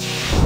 Huh.